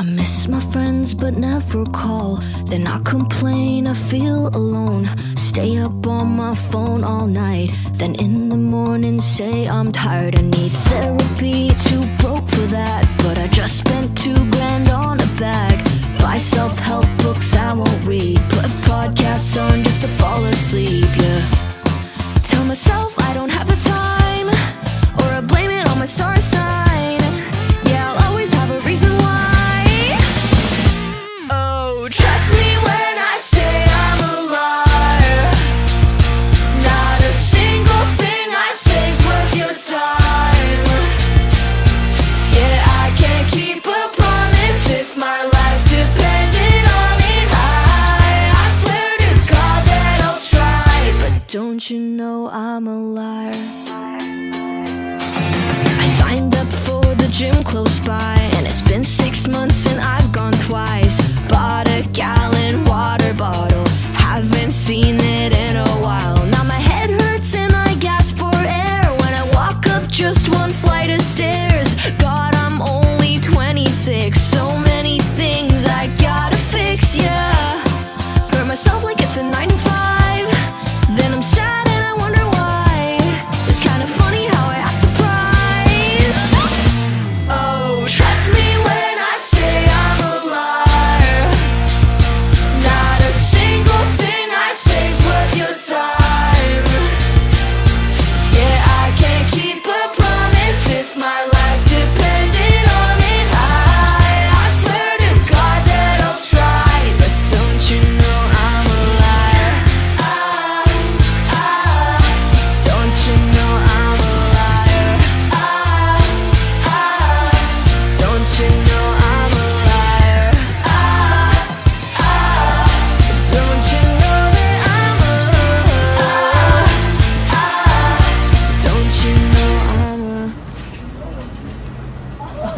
I miss my friends but never call. Then I complain, I feel alone. Stay up on my phone all night. Then in the morning say I'm tired. I need therapy, too broke for that. But I just spent two grand on a bag. Buy self help books I won't read. Put podcasts on. Don't you know I'm a liar? I signed up for the gym close by, and it's been six months and I've gone twice. Bought a gallon water bottle, haven't seen it in a while. Now my head hurts and I gasp for air when I walk up just one flight of stairs. God, I'm only 26, so many things I gotta fix, yeah. Hurt myself like it's a 9 to 5. I'm so